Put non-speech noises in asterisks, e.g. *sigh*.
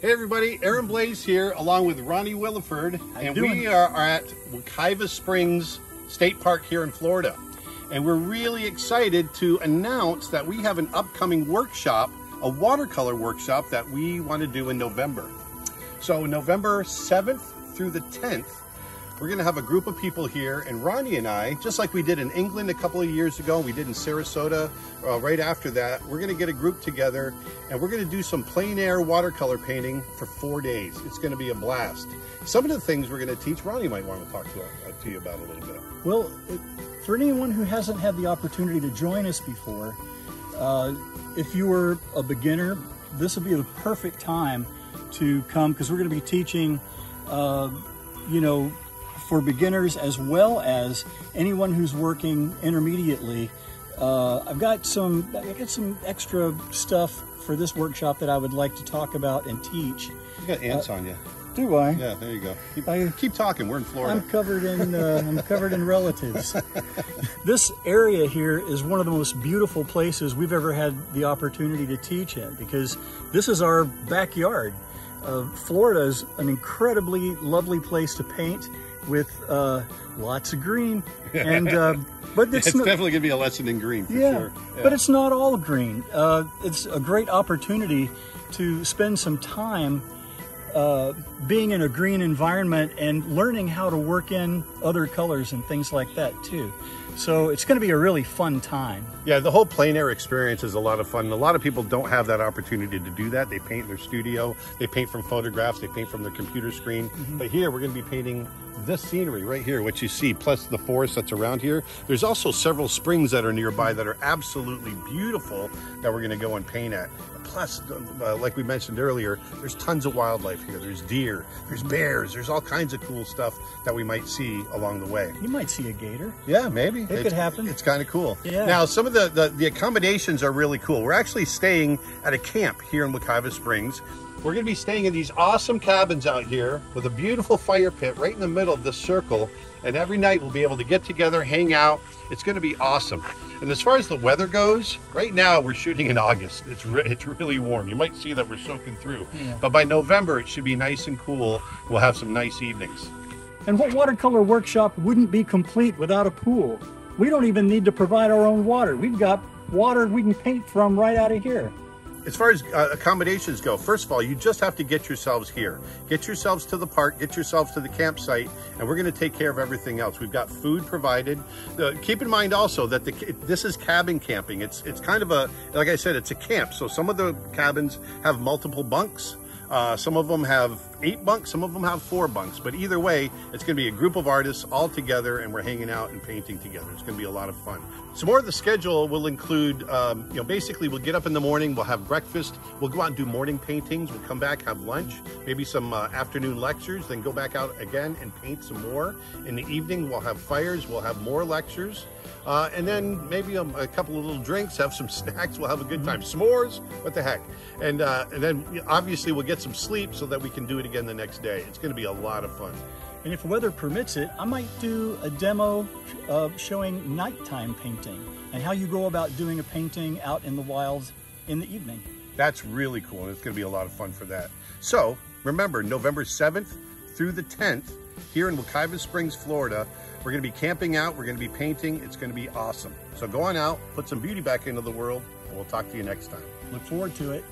Hey everybody, Aaron Blaise here along with Ronnie Williford How and we are, are at Wekiva Springs State Park here in Florida. And we're really excited to announce that we have an upcoming workshop, a watercolor workshop that we want to do in November. So November 7th through the 10th, we're going to have a group of people here, and Ronnie and I, just like we did in England a couple of years ago, we did in Sarasota uh, right after that, we're going to get a group together and we're going to do some plein air watercolor painting for four days. It's going to be a blast. Some of the things we're going to teach, Ronnie might want to talk to, uh, to you about a little bit. Well, for anyone who hasn't had the opportunity to join us before, uh, if you were a beginner, this would be the perfect time to come because we're going to be teaching, uh, you know, for beginners as well as anyone who's working intermediately. Uh, I've got some, I got some extra stuff for this workshop that I would like to talk about and teach. You got ants on you. Do I? Yeah, there you go. Keep, I- keep talking. We're in Florida. I'm covered in uh, I'm covered in relatives. *laughs* this area here is one of the most beautiful places we've ever had the opportunity to teach in because this is our backyard. Uh, Florida is an incredibly lovely place to paint with uh, lots of green, *laughs* and uh, but it's it's, not, definitely going to be a lesson in green for yeah, sure. Yeah. but it's not all green. Uh, it's a great opportunity to spend some time uh, being in a green environment and learning how to work in other colors and things like that too. So it's going to be a really fun time. Yeah, the whole plein air experience is a lot of fun. And a lot of people don't have that opportunity to do that. They paint in their studio, they paint from photographs, they paint from their computer screen. But here we're going to be painting this scenery right here, what you see, plus the forest that's around here. There's also several springs that are nearby that are absolutely beautiful that we're going to go and paint at. Plus, uh, like we mentioned earlier, there's tons of wildlife here. There's deer, there's bears, there's all kinds of cool stuff that we might see along the way. You might see a gator. Yeah, maybe. It could happen. It's kind of cool. Yeah. Now, some of the, the, the accommodations are really cool. We're actually staying at a camp here in Wekiva Springs. We're going to be staying in these awesome cabins out here with a beautiful fire pit right in the middle of this circle. And every night we'll be able to get together, hang out. It's going to be awesome. And as far as the weather goes, right now we're shooting in August. It's re- it's really warm. You might see that we're soaking through. Yeah. But by November, it should be nice and cool. We'll have some nice evenings. And what watercolor workshop wouldn't be complete without a pool? We don't even need to provide our own water. We've got water we can paint from right out of here. As far as uh, accommodations go, first of all, you just have to get yourselves here. Get yourselves to the park, get yourselves to the campsite, and we're going to take care of everything else. We've got food provided. Uh, keep in mind also that the, this is cabin camping. It's it's kind of a like I said, it's a camp. So some of the cabins have multiple bunks. Uh, some of them have eight bunks, some of them have four bunks. But either way, it's going to be a group of artists all together, and we're hanging out and painting together. It's going to be a lot of fun. So more of the schedule will include, um, you know, basically we'll get up in the morning, we'll have breakfast, we'll go out and do morning paintings, we'll come back, have lunch, maybe some uh, afternoon lectures, then go back out again and paint some more. In the evening, we'll have fires, we'll have more lectures. Uh, and then maybe a, a couple of little drinks, have some *laughs* snacks, we'll have a good time. S'mores, what the heck? And, uh, and then obviously we'll get some sleep so that we can do it again the next day. It's going to be a lot of fun. And if weather permits it, I might do a demo uh, showing nighttime painting and how you go about doing a painting out in the wilds in the evening. That's really cool, and it's going to be a lot of fun for that. So remember, November 7th through the 10th, here in Wekiva Springs, Florida, we're going to be camping out, we're going to be painting, it's going to be awesome. So go on out, put some beauty back into the world, and we'll talk to you next time. Look forward to it.